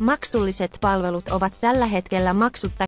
Maksulliset palvelut ovat tällä hetkellä maksutta